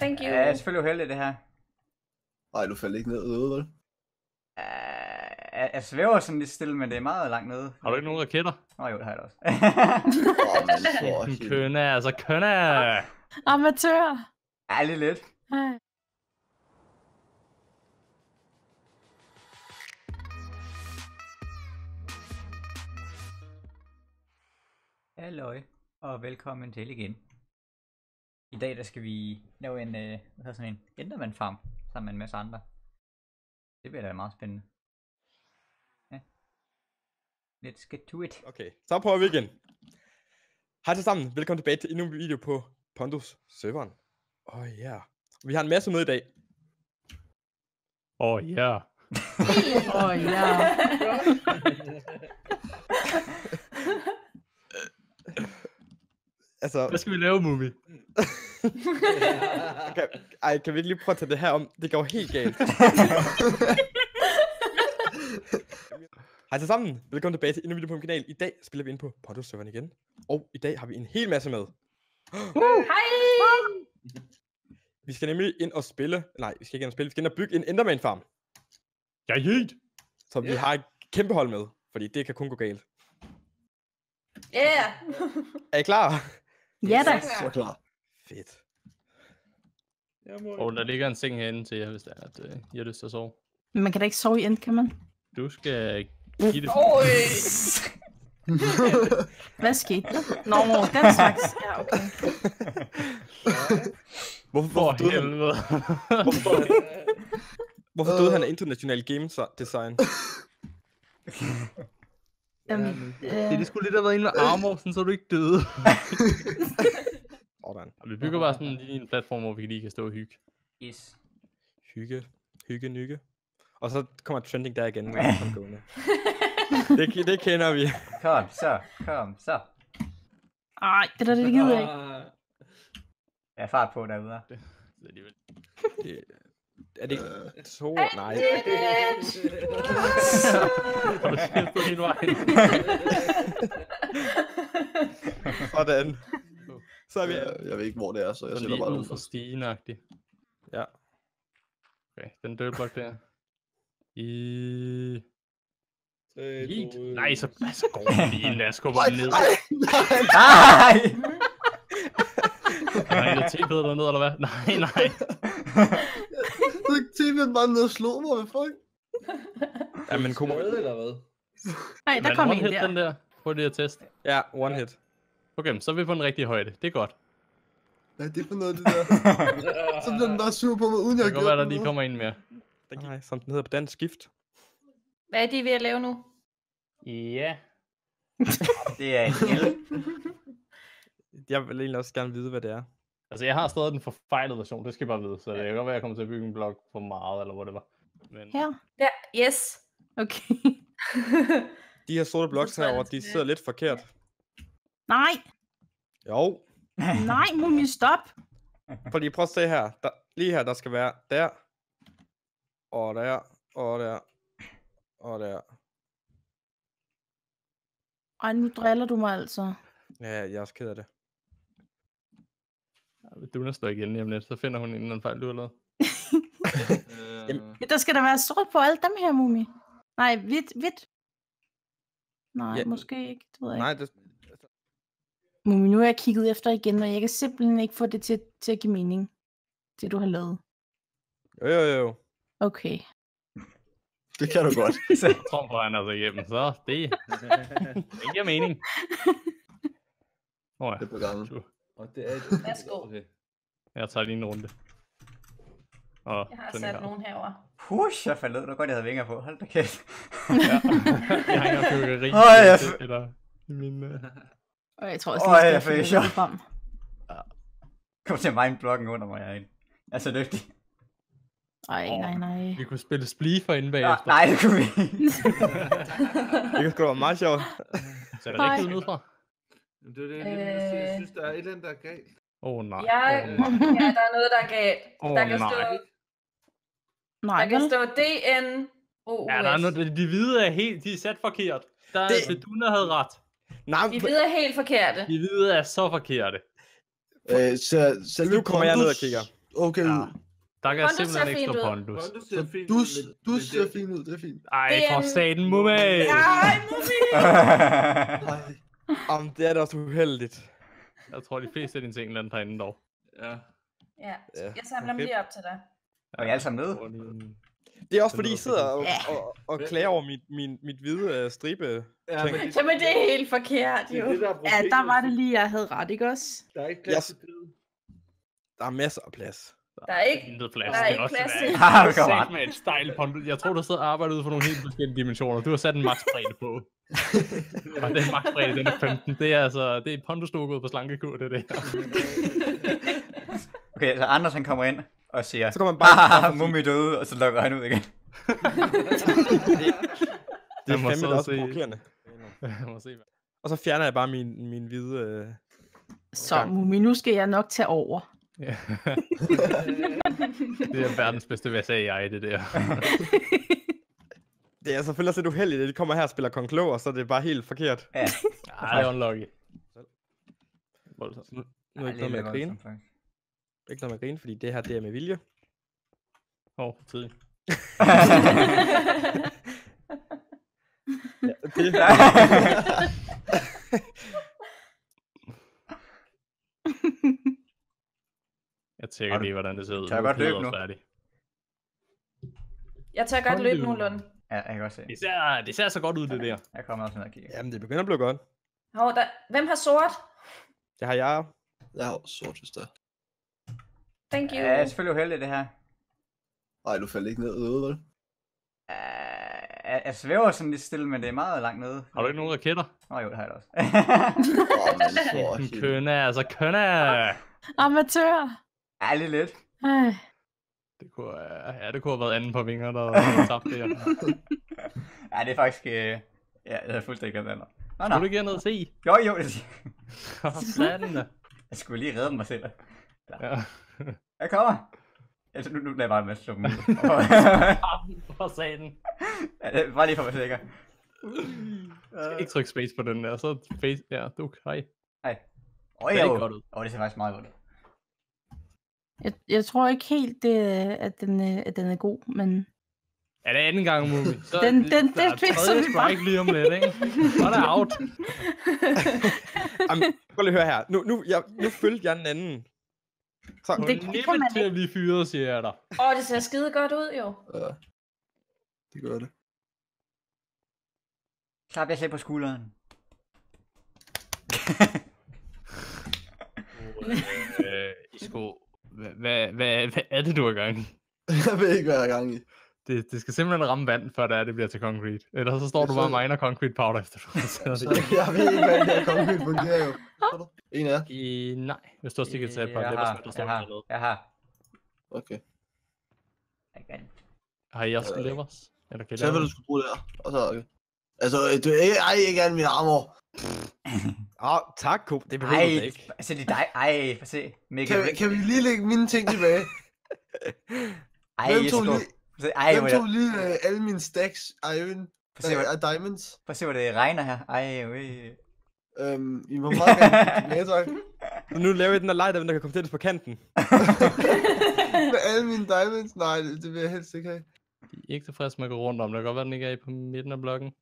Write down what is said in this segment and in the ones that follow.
Thank you. Ja, jeg er selvfølgelig uheldig det her. Nej, du faldt ikke ned ude, vel? Uh, jeg, svæver sådan lidt stille, men det er meget langt nede. Har du ikke nogen raketter? Nå jo, det har jeg da også. Åh, helvede. kønne, altså kønne. Amatør. ja, lige lidt. Ej. Halløj, og velkommen til igen. I dag der skal vi lave en, øh, hvad hedder sådan en Enderman farm sammen med en masse andre. Det bliver da meget spændende. Ja. Let's get to it. Okay, så prøver vi igen. Hej til sammen, velkommen tilbage til endnu en video på Pondos serveren. Åh oh, ja. Yeah. Vi har en masse med i dag. Åh, oh, ja. Åh, oh, ja. Altså, Hvad skal vi lave, Mumi? kan, ej, kan vi ikke lige prøve at tage det her om? Det går helt galt. Hej til sammen, velkommen tilbage til endnu en video på min kanal. I dag spiller vi ind på Pondos serveren igen. Og i dag har vi en hel masse med. Hej! Vi skal nemlig ind og spille, nej, vi skal ikke ind og spille, vi skal ind og bygge en Enderman farm. Ja, yeet. Så vi har et kæmpe hold med, fordi det kan kun gå galt. Yeah! Er I klar? Ja da. Så klar. Fedt. Og der ligger en seng herinde til jer, hvis det er, at uh, I har lyst til at sove. Men man kan da ikke sove i end, kan man? Du skal give det... Oj! Hvad skete der? Nå, den slags. Ja, okay. Hvorfor, For hvorfor, døde han, hvorfor, døde han, hvorfor døde han af international game design? Jamen, det, øh, det skulle lidt have været inde med armor, sådan, så er du ikke døde. Sådan. Og vi bygger bare sådan lige en platform, hvor vi lige kan stå og hygge. Yes. Hygge, hygge, nygge. Og så kommer trending der igen. det, det kender vi. Kom så, kom så. ej, det der, det gider jeg ikke. Jeg er fart på derude. Så alligevel. det er det ikke to? Nej. Har du skiftet hele vejen? Sådan. Så er vi... Jeg, jeg ved ikke, hvor det er, så jeg sætter bare ud for stigen -agtig. Ja. Okay, den dølblok der. I... Yeet. øh, Nej, så, så går den lige ind, lad os gå bare ned. Nej, nej, Nej! Er der en, der tilbeder dig ned, eller hvad? Nej, nej. Du TV'en bare ned og slog mig, hvad fuck? Ja, men kommer... Skåret, eller hvad? Nej, der kom one en hit der. den der. Prøv lige at teste. Ja, one hit. Okay, så er vi på den rigtige højde. Det er godt. Hvad er det for noget, det der? Så bliver den bare sur på mig, uden jeg Det har kan være, der gjort lige noget. kommer en mere. Nej, som den hedder på dansk skift. Hvad er de ved at lave nu? Ja. Det er en el. Jeg vil egentlig også gerne vide, hvad det er. Altså, jeg har stadig den forfejlede version, det skal I bare vide. Så det kan godt være, at jeg kommer til at bygge en blok for meget, eller hvor det var. Men Her. Ja, yes. Okay. De her sorte bloks herovre, den de sidder lidt forkert. Nej, Jo, nej, mumie, stop. fordi prøv at se her. Der, lige her, der skal være der. Og der, og der. Og der. Ej, nu driller du mig altså. Ja, jeg er også ked af det. Du står igen lige om lidt, så finder hun en eller anden fejl, du har lavet. Ja, der skal der være sort på alle dem her, mumie. Nej, hvidt, hvidt. Nej, Ja, måske ikke. Det ved jeg Nej, ikke. det, Mumie, nu har jeg kigget efter igen, og jeg kan simpelthen ikke få det til, til at give mening. Det, du har lavet. jo, jo, jo. Okay. Det kan du godt. Jeg tror på, han er så hjemme, så det, det giver mening. Nå ja, Det er på gangen. Og det er et... Værsgo. Okay. jeg tager lige en runde. Og Jeg har sat her. nogen herover. Push, jeg faldt ud. Det var godt, jeg havde vinger på. Hold da kæft. Ja. jeg hænger byggeri. Åh, jeg f- eller min, uh... Og jeg tror også, lige, jeg jeg skal fik finde chok. det frem. Kom til mig blokken under mig herinde. Jeg er så dygtig. Ej, nej, nej. Vi kunne spille spleefer inde bagefter. nej, det kunne vi ikke. Det kan sgu da være meget sjovt. Så er det Nej. rigtigt udefra? Men det er det, jeg, jeg, jeg Øh. synes, der er et eller andet, der er galt. Åh oh, nej. Jeg, ja, nej. der er noget, der er galt. Åh, der kan nej. stå, Nej, der kan stå DN. Ja, der er noget, de hvide er helt, de er sat forkert. Der er, Det-. Beduna havde ret. Nej, De hvide er helt forkerte. De hvide er så forkerte. Øh, så selve nu kommer jeg ned og kigger. okay Ja. Der kan Pondus simpelthen ikke fint stå pondus. Pondus ser fint Du, ud, du ser det- fin ud, det er fint. Ej, for en- staten, mumme! Ej, Mummi! Om det er da også uheldigt. Jeg tror, de fleste af dine ting lander derinde dog. Ja. Ja, Ja, jeg samler dem okay. lige op til dig. Og I er alle sammen med? Det er også fordi, I sidder og, Ja. og, og klager over mit, min, mit hvide uh, stribe. Ja, men det, Jamen, det er helt forkert, det er jo. det, der er Ja, der var det lige, jeg havde ret, ikke også? Der er ikke plads Yes. til bid. Der er masser af plads. Der er ikke- intet plads. der er ikke også plads til- der- Ah, det kom er med et stejl. Jeg tror, du sidder og arbejder ud for nogle helt forskellige dimensioner. Du har sat en maksbredde på. Og den maksbredde, den er 15. Det er altså, det er pondus på slankekur, det er det. Okay, så Anders han kommer ind og siger, Så kommer man bare... ah, mummi døde, og så lukker han ud igen. det er fandme da også se- provokerende. Jeg må se, Og så fjerner jeg bare min, min hvide... Øh... Så. Mumi, nu skal jeg nok tage over. Det er verdens bedste VSA AI, det der. Det er selvfølgelig også lidt uheldigt, at de kommer her og spiller Kong Klo, og så er det bare helt forkert. Ja, Ej, det er unlucky. Voldsomt. Nu er ikke noget med at grine. Ikke noget med at grine, fordi det her, det er med vilje. Åh, oh, tidligt. Ja, det, Jeg tjekker lige, hvordan det ser ud. Kan jeg er godt løbe nu? færdig. Jeg tør godt løbe nu, Lund. Ja, jeg kan godt se. Det ser, det ser så godt ud, det der. Jeg kommer også ned og kigger. jamen, det begynder at blive godt. Hov, der... Hvem har sort? Det har jeg. jeg har sort, hvis der. Thank you. Ja, det er selvfølgelig uheldigt det her. Ej, du faldt ikke ned øde, vel? Uh, jeg, jeg svæver sådan lidt stille, men det er meget langt nede. Har du ikke nogen raketter? Nå jo, det har jeg da også. Helvede. kønne, altså kønne. Amatør! ja, lige lidt. Ej. Det kunne, øh, ja, det kunne have været anden på vinger, der tabte det her. Ja, det er faktisk... Uh, ja, det er fuldstændig glemt andet. Nå, Skulle du ikke herned og se? Jo, jo, det Sådan da. Jeg skulle lige redde mig selv. Ja. Jeg kommer. Altså, nu, nu lader jeg bare en masse ud. For satan. ja, det bare lige for at være sikker. Ikke tryk space på den der, så face, ja, du, hej. Ej. Åh, Det er jo. ikke godt ud. Åh, det ser faktisk meget godt ud. Jeg, jeg tror ikke helt, det, at, den, øh, at den er god, men Er det anden gang, Mumi? Så, Den- den- der er den fikser tredje vi bare. lige om lidt, ikke? Så er det out. Jamen, prøv lige at høre her. Nu, nu, jeg, nu følte jeg den anden. Så, Det- kan man til at blive fyret, siger jeg dig. Åh, oh, det ser skide godt ud, jo. Ja, det gør det. Klap jeg selv på skulderen. øh, Isko, hvad, hvad, hvad, hvad er det, du er i gang? i? Jeg ved ikke, hvad jeg er i gang i. Det, det skal simpelthen ramme vand, før det, er, det bliver til concrete. Ellers så står du bare og miner concrete powder efter du har det. jeg ved ikke, hvad det her concrete fungerer jo. Du? En af? I, nej, hvis du lige kan tage et par jeg læber, har, der jeg står har, jeg har. Okay. Jeg kan. Har I også Øh, levers? Eller kan I Så hvad du skulle bruge der. Og så, okay. Altså, du er ikke, ej, ikke an min armor. Åh, oh, tak, Coop. Det behøver Ej, du ikke. se det er dig. Ej, for se. Mega Kan, vi- kan vi lige lægge mine ting tilbage? Ej, Hvem jeg tog skal lige, se, ej, hvem tog lige uh, alle mine stacks iron at se, af, hvor, diamonds? prøv at se, hvor det regner her. Ej, ui. Øhm, I må meget gerne tilbage, tak. Så nu laver jeg den der leg, der der kan komme til på kanten. Med alle mine diamonds? Nej, det, det vil jeg helst ikke have. I er ikke tilfreds med at gå rundt om. Det kan godt være, den ikke er i på midten af blokken.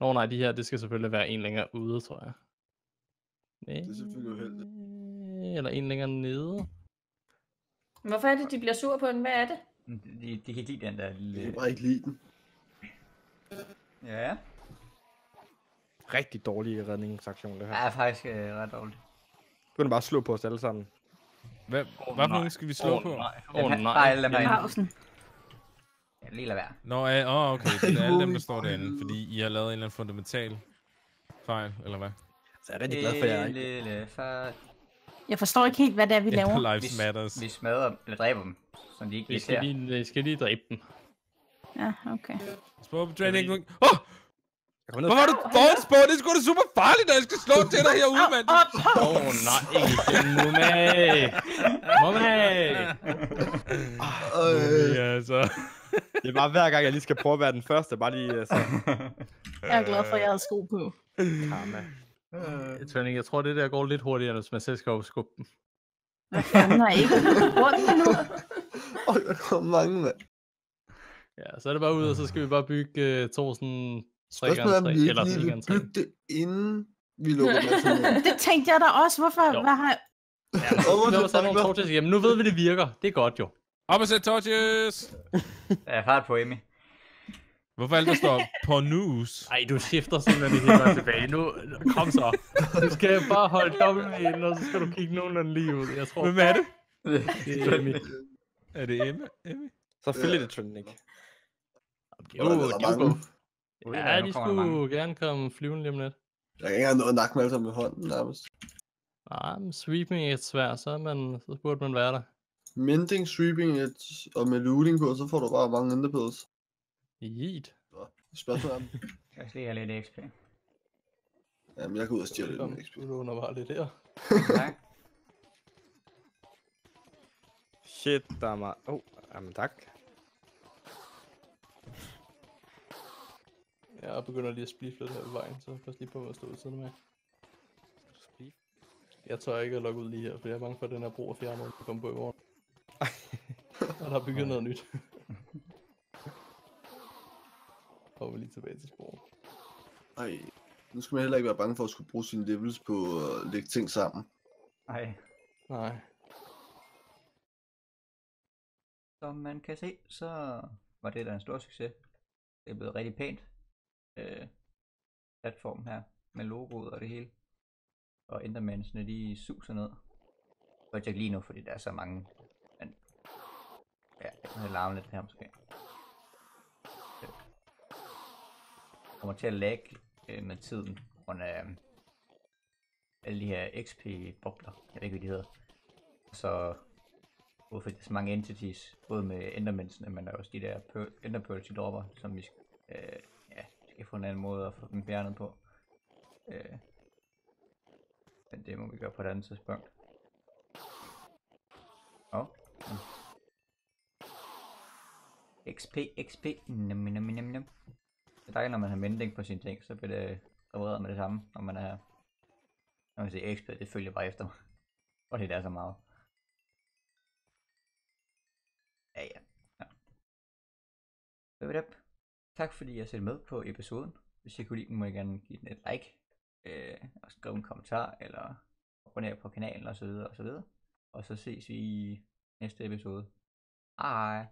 Nå nej, de her, det skal selvfølgelig være en længere ude, tror jeg. Nej. er selvfølgelig uheldigt. Eller en længere nede. Hvorfor er det, de bliver sur på den? Hvad er det? De, de kan ikke lide den der Jeg kan lille... bare ikke lide den. Ja, Rigtig dårlig redningsaktion, det det her. er faktisk øh, ret dårligt. Du kan bare slå på os alle sammen. Hvad, Åh, hvad for nej. skal vi slå Åh, på? nej. Dem Åh her- nej. bare alle dem herinde. Ja, lige lad være. Nå, øh, åh, okay, det er alle dem, der står derinde, fordi I har lavet en eller anden fundamental fejl, eller hvad? Så jeg er rigtig glad for jer, ikke? Lille far. Jeg forstår ikke helt, hvad det er, vi laver. Lives Vi, matters. vi smadrer, eller dræber dem, så de ikke Vi lige skal ser. lige, vi skal lige dræbe dem. Ja, okay. Spørg på training. Åh! Ned. Hvorfor har du dårligt spor? Det er sgu da super farligt, når jeg skal slå til dig herude, mand. Åh oh, nej, ikke igen! Mumay! Øh, Ja, altså. Det er bare hver gang, jeg lige skal prøve at være den første, bare lige altså, Jeg er glad for, at jeg havde sko på. karma. Tønning, jeg tror, det der går lidt hurtigere, hvis man selv skal skubbe dem. Hvad fanden har I ikke rundt nu? Øj, der kommer mange, mand. Ja, så er det bare ud, og så skal vi bare bygge uh, to sådan 3 Spørgsmålet er, om vi eller ikke lige 4 vil bygge det, inden vi lukker. Det tænkte jeg da også. Hvorfor? Jo. Hvad har... Har det vi sat nogle igennem. Nu ved vi, det virker. Det er godt jo. Op og sæt torches! Der er fart på Emmy. Hvorfor alt der står på news? Ej, du skifter simpelthen ikke helt tilbage. Nu, kom så. Du skal bare holde W ind, og så skal du kigge nogenlunde lige ud. Jeg tror, Hvem er det? det er Emmy. Er det Emma? Emmy? Selvfølgelig er det trending. Jo, Hvor er der de skulle, ja, de skulle gerne komme flyvende lige om lidt. Jeg kan ikke engang nå at nakke mig alle sammen med hånden, nærmest. Nej, men sweeping er et svært, så, man, så burde man være der. Mending, sweeping et, og med looting på, så får du bare mange enderpearls. Yeet. Spørgsmålet er, Jeg skal lige have lidt XP. jamen jeg går ud og stjæler Kom, lidt XP. du låner bare lidt her. Tak. Shit, der er meget... Åh, oh, jamen tak. Jeg begynder lige at splitte lidt her ved vejen, så pas lige på med at stå ved siden af. Jeg tør ikke at logge ud lige her, for jeg er bange for, at den her bro er fjernet, kommer på i morgen. Der er bygget noget nyt. Kommer lige tilbage til sporet. Ej, nu skal man heller ikke være bange for at skulle bruge sine levels på at lægge ting sammen. Ej. Nej. Som man kan se, så var det da en stor succes. Det er blevet rigtig pænt. Øh, platform her, med logoet og det hele. Og endermændsene, de suser ned. Og jeg ikke lige nu, fordi der er så mange. Ja, jeg kan larme lidt her måske. Jeg kommer til at lag øh, med tiden, på grund af øh, alle de her XP-bobler. Jeg ved ikke, hvad de hedder. Så både fordi der er så mange entities, både med endermændsene, men der er også de der ender enderpearls, de dropper, som vi skal, øh, ja, skal få en anden måde at få dem fjernet på. Øh, men det må vi gøre på et andet tidspunkt. Åh. XP, XP, nam, nam, nam, nam. Det er dejligt, når man har mending på sine ting, så bliver det repareret med det samme, når man er her. Man siger XP, det følger bare efter mig. Og det er så meget. Ja, ja. ja. Øvrigt, tak fordi jeg ser med på episoden. Hvis I kunne lide den, må I gerne give den et like. Øh, og skrive en kommentar, eller abonnere på kanalen osv. Og, så videre. og så ses vi i næste episode. Hej.